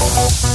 Gracias.